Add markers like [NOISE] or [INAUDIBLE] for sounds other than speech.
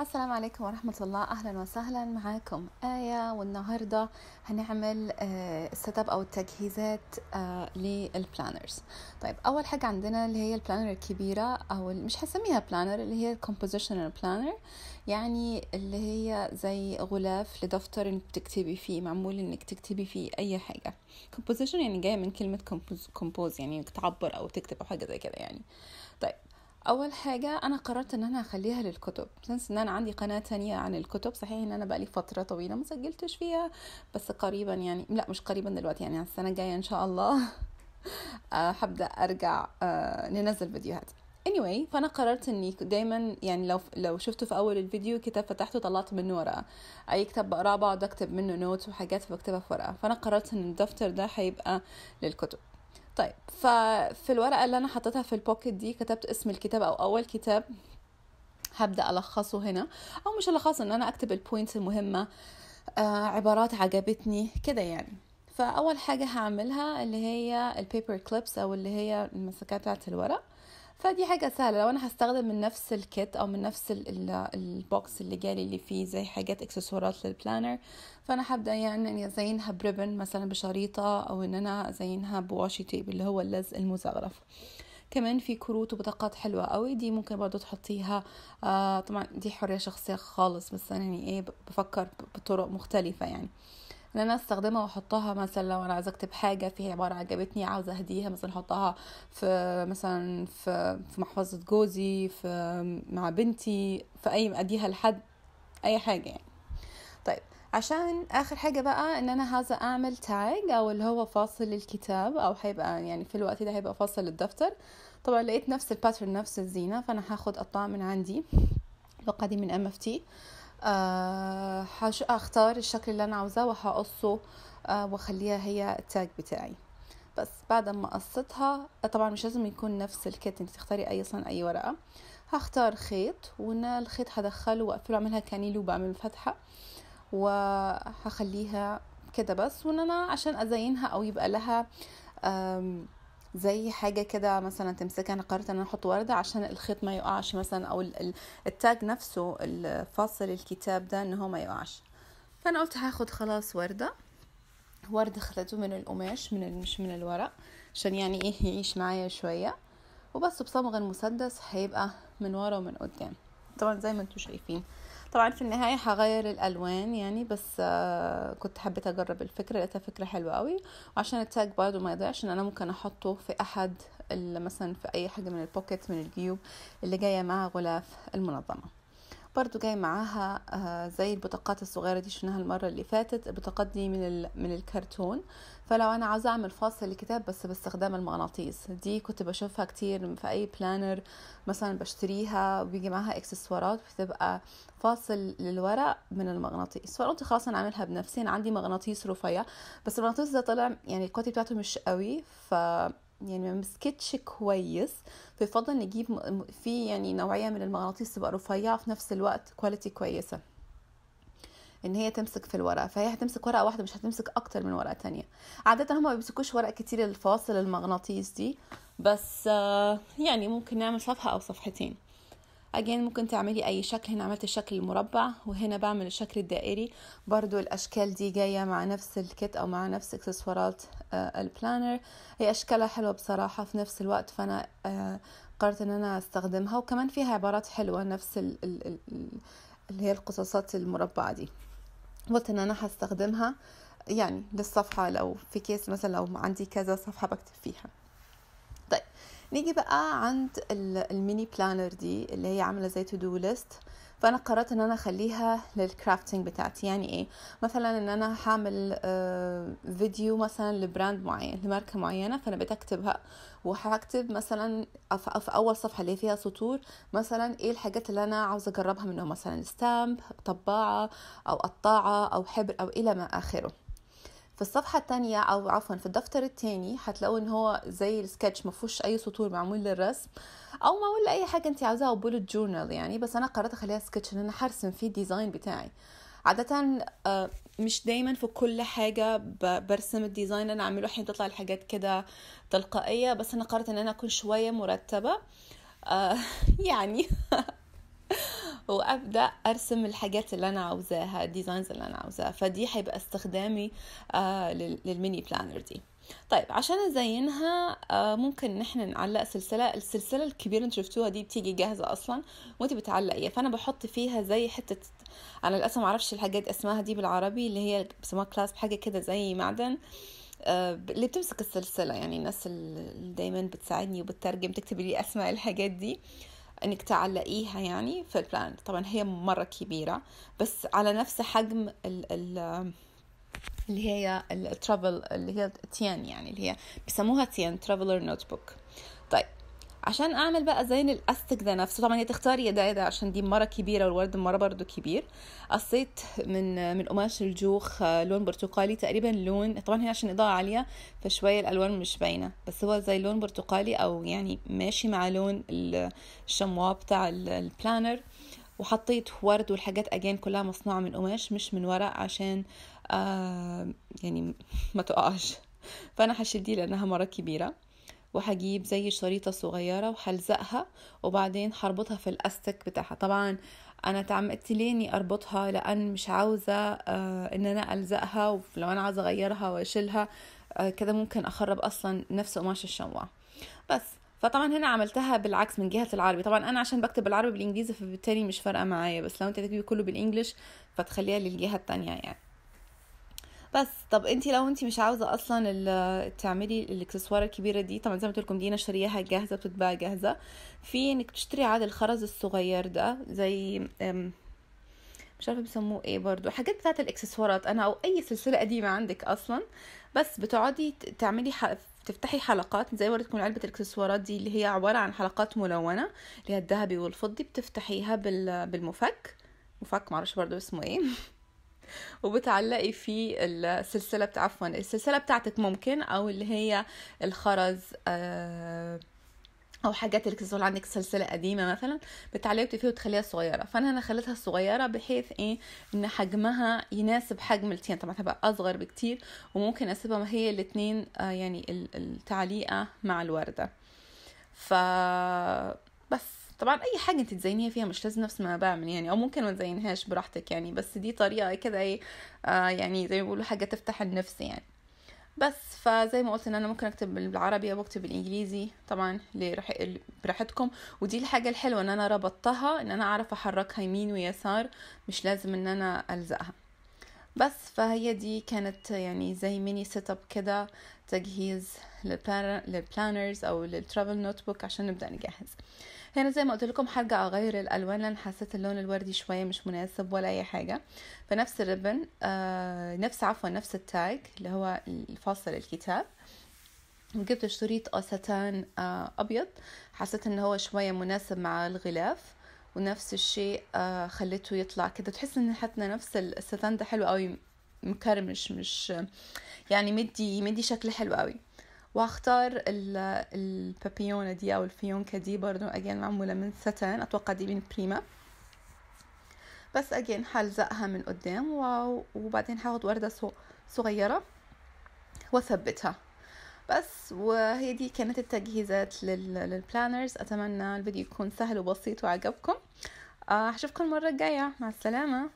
السلام عليكم ورحمة الله. أهلا وسهلا معاكم. آية والنهاردة هنعمل ال setup أو التجهيزات آه، لل planners طيب أول حاجة عندنا اللي هي ال planner الكبيرة أو مش هسميها planner اللي هي compositional planner يعني اللي هي زي غلاف لدفتر إنك بتكتبي فيه معمول إنك تكتبي فيه أي حاجة. composition يعني جاية من كلمة compose, يعني تعبر أو تكتب أو حاجة زي كده يعني. أول حاجة أنا قررت إن أنا أخليها للكتب. since إن أنا عندي قناة تانية عن الكتب صحيح إن أنا بقالي فترة طويلة ما سجلتش فيها بس قريبا يعني لا مش قريبا دلوقتي يعني السنة الجاية إن شاء الله. [LAUGHS] آه، هبدأ أرجع آه، ننزل فيديوهات. anyway فأنا قررت إني دايما يعني لو لو شفته في أول الفيديو كتاب فتحته طلعت منه ورقة. أي كتاب بقراه بقعد أكتب منه note وحاجات بكتبها في ورقة. فأنا قررت إن الدفتر ده هيبقى للكتب. طيب ففي الورقة اللي أنا حطيتها في ال pocket دي كتبت اسم الكتاب أو أول كتاب هبدأ ألخصه هنا أو مش ألخصه إن أنا أكتب ال points المهمة آه عبارات عجبتني كده يعني. فأول حاجة هعملها اللي هي ال paper clips أو اللي هي المسكات بتاعت الورق. فدي حاجة سهلة. لو أنا هستخدم من نفس ال kit أو من نفس ال box اللي جالي اللي فيه زي حاجات إكسسوارات لل planner فأنا هبدأ يعني إني أزينها ب ribbon مثلا بشريطة أو إن أنا أزينها ب washi tape اللي هو اللزق المزغرف. كمان في كروت وبطاقات حلوة قوي دي ممكن برضو تحطيها. آه طبعا دي حرية شخصية خالص بس أنا يعني إيه بفكر بطرق مختلفة يعني. إن أنا أستخدمها وأحطها مثلا لو أنا عايزة أكتب حاجة فيها عبارة عجبتني عاوزة أهديها مثلا أحطها في مثلا في في محفظة جوزي في مع بنتي في أي أديها لحد أي حاجة يعني. طيب عشان آخر حاجة بقى إن أنا عايزه أعمل tag أو اللي هو فاصل الكتاب أو هيبقى يعني في الوقت ده هيبقى فاصل الدفتر. طبعا لقيت نفس ال pattern نفس الزينة فأنا هاخد قطعه من عندي. القطعه دي من MFT آه اختار الشكل اللي أنا عاوزاه وهقصه آه وأخليها هي ال tag بتاعي. بس بعد ما قصتها طبعا مش لازم يكون نفس ال kit أنت تختاري أي صن أي ورقة. هختار خيط وإن الخيط هدخله وأقفله اعملها كانيلو بعمل فتحه وهخليها كده بس. وإن أنا عشان أزينها أو يبقى لها زي حاجة كده مثلا تمسكها أنا قررت إن أنا أحط وردة عشان الخيط ما يقعش مثلا أو التاج نفسه الفاصل الكتاب ده إن هو ما يقعش. فأنا قلت هاخد خلاص وردة. وردة خلته من القماش من مش من الورق عشان يعني إيه يعيش معايا شوية. وبس بصمغ المسدس هيبقى من ورا ومن قدام. طبعا زي ما أنتم شايفين. طبعا في النهاية هغير الألوان يعني بس آه كنت حبيت أجرب الفكرة لقيتها فكرة حلوة قوي وعشان التاج برضه ما يضيعش إن أنا ممكن أحطه في أحد مثلا في أي حاجة من البوكيت من الجيوب اللي جاية مع غلاف المنظمة. برضو جاي معاها آه زي البطاقات الصغيرة دي شفناها المرة اللي فاتت البطاقات دي من, من الكرتون. فلو أنا عاوزة أعمل فاصل لكتاب بس باستخدام المغناطيس. دي كنت بشوفها كتير في أي planner مثلا بشتريها وبيجي معاها إكسسوارات بتبقى فاصل للورق من المغناطيس. فقلت خلاص أنا أعملها بنفسي أنا عندي مغناطيس رفيع بس المغناطيس ده طلع يعني ال quality بتاعته مش قوي ف يعني ما مسكتش كويس فيفضل نجيب في يعني نوعية من المغناطيس تبقى رفيعة في نفس الوقت quality كويسة. إن هي تمسك في الورقة فهي هتمسك ورقة واحدة مش هتمسك أكتر من ورقة تانية. عادة هما ما بيمسكوش ورق كتير الفواصل المغناطيس دي بس يعني ممكن نعمل صفحة أو صفحتين. again ممكن تعملي أي شكل. هنا عملت الشكل المربع وهنا بعمل الشكل الدائري. برضو الأشكال دي جاية مع نفس ال kit أو مع نفس اكسسوارات آه ال planner هي أشكالها حلوة بصراحة في نفس الوقت فأنا آه قررت إن أنا أستخدمها. وكمان فيها عبارات حلوة نفس ال ال ال اللي هي القصاصات المربعة دي. قلت إن أنا هستخدمها يعني للصفحة لو في كيس مثلا لو عندي كذا صفحة بكتب فيها. طيب نيجي بقى عند ال mini planner دي اللي هي عاملة زي to do list فأنا قررت إن أنا أخليها لل crafting بتاعتي. يعني إيه؟ مثلا إن أنا هعمل فيديو مثلا ل brand معين لماركة معينة فأنا بتكتبها وهكتب مثلا في أول صفحة اللي فيها سطور مثلا إيه الحاجات اللي أنا عاوزة أجربها منهم؟ مثلا stamp طباعة أو قطاعة أو حبر أو إلى ما آخره. في الصفحة التانية أو عفوا في الدفتر التاني هتلاقوا إن هو زي السكتش مفهوش أي سطور معمول للرسم أو معمول لأي حاجة أنت عاوزاها أو bullet journal يعني. بس أنا قررت أخليها سكتش إن أنا هرسم فيه ال design بتاعي. عادة مش دايما في كل حاجة برسم ال design أنا أعمله أحيانا تطلع الحاجات كده تلقائية. بس أنا قررت إن أنا أكون شوية مرتبة [LAUGHS] يعني وأبدأ أرسم الحاجات اللي أنا عاوزاها ال designs اللي أنا عاوزاها. فدي هيبقى استخدامي آه لل mini planner دي. طيب عشان أزينها آه ممكن إن إحنا نعلق سلسلة. السلسلة الكبيرة اللي شفتوها دي بتيجي جاهزة أصلا وأنت بتعلقيها. فأنا بحط فيها زي حتة أنا للأسف معرفش الحاجات اسمها دي بالعربي اللي هي بيسموها clasp حاجة كده زي معدن آه اللي بتمسك السلسلة. يعني الناس اللي دايما بتساعدني وبتترجم تكتب لي أسماء الحاجات دي. إنك تعلقيها يعني في البلان. طبعا هي مرة كبيرة بس على نفس حجم ال ال اللي هي الترافل اللي هي تيان يعني اللي هي بيسموها تيان ترافلر نوت بوك طيب عشان أعمل بقى زين الأستك ده نفسه. طبعا هي تختاري يا ده عشان دي مرة كبيرة والورد مرة برضو كبير. قصيت من من قماش الجوخ لون برتقالي تقريبا لون طبعا هي عشان إضاءة عالية فشوية الألوان مش باينة. بس هو زي لون برتقالي أو يعني ماشي مع لون الشموا بتاع البلانر وحطيت ورد والحاجات اجين كلها مصنوعة من قماش مش من ورق عشان آه يعني ما تقعش. [LAUGHS] فأنا هشيل دي لأنها مرة كبيرة. وهجيب زي شريطة صغيرة وهلزقها وبعدين هربطها في الأستك بتاعها. طبعا أنا تعمدت ليني أربطها؟ لأن مش عاوزة آه إن أنا ألزقها ولو أنا عاوزة أغيرها وأشيلها آه كده ممكن أخرب أصلا نفس قماش الشموع. بس فطبعا هنا عملتها بالعكس من جهة العربي. طبعا أنا عشان بكتب بالعربي بالإنجليزي فبالتالي مش فارقة معايا. بس لو أنت تكتبي كله بالانجلش فتخليها للجهة التانية يعني. بس. طب انت لو انت مش عاوزة أصلا تعملي الإكسسوار الكبيرة دي طبعا زي ما قلت لكم دي أنا شارياها جاهزة بتتباع جاهزة. في إنك تشتري عاد الخرز الصغير ده زي مش عارفة بيسموه إيه برضو حاجات بتاعت الإكسسوارات. أنا أو أي سلسلة قديمة عندك أصلا. بس بتقعدي تعملي تفتحي حلقات زي وريتكم علبة الإكسسوارات دي اللي هي عبارة عن حلقات ملونة اللي هي الذهبي والفضي بتفتحيها بالمفك. مفك معرفش برضو اسمه إيه. [LAUGHS] وبتعلقي في السلسلة بتاع عفوا السلسلة بتاعتك ممكن أو اللي هي الخرز آه أو حاجات اللي عندك سلسلة قديمة مثلا بتعلقي فيها وتخليها صغيرة. فأنا هنا خليتها صغيرة بحيث إيه؟ إن حجمها يناسب حجم التين. طبعا هتبقى أصغر بكتير وممكن أسيبها هي الاتنين آه يعني التعليقة مع الوردة. ف بس. طبعا أي حاجة أنت تزينيها فيها مش لازم نفس ما بعمل يعني أو ممكن ما تزينهاش براحتك يعني بس دي طريقة كده إيه آه يعني زي ما بيقولوا حاجة تفتح النفس يعني. بس فزي ما قلت إن أنا ممكن أكتب بالعربي أو أكتب بالإنجليزي طبعا براحتكم. ودي الحاجة الحلوة إن أنا ربطتها إن أنا أعرف أحركها يمين ويسار مش لازم إن أنا ألزقها. بس فهي دي كانت يعني زي mini setup كده تجهيز لل planners أو لل travel notebook عشان نبدأ نجهز. هنا زي ما قلت لكم هرجع أغير الألوان لأن حسيت اللون الوردي شوية مش مناسب ولا أي حاجة. فنفس الريبن آه نفس عفوا نفس التاج اللي هو الفاصل الكتاب. وجبت شريط ستان آه أبيض. حسيت إن هو شوية مناسب مع الغلاف. ونفس الشيء آه خليته يطلع كده. تحس إن حتى نفس الستان ده حلو قوي مكرمش مش يعني مدي مدي شكل حلو قوي وأختار البابيونة دي أو الفيونكة دي برضو اجين معمولة من ستان أتوقع دي من بريما بس اجين حلزقها من قدام وبعدين هاخد وردة صغيرة وأثبتها. بس وهي دي كانت التجهيزات للبلانرز أتمنى الفيديو يكون سهل وبسيط وعجبكم. آه، هشوفكم المرة الجاية. مع السلامة.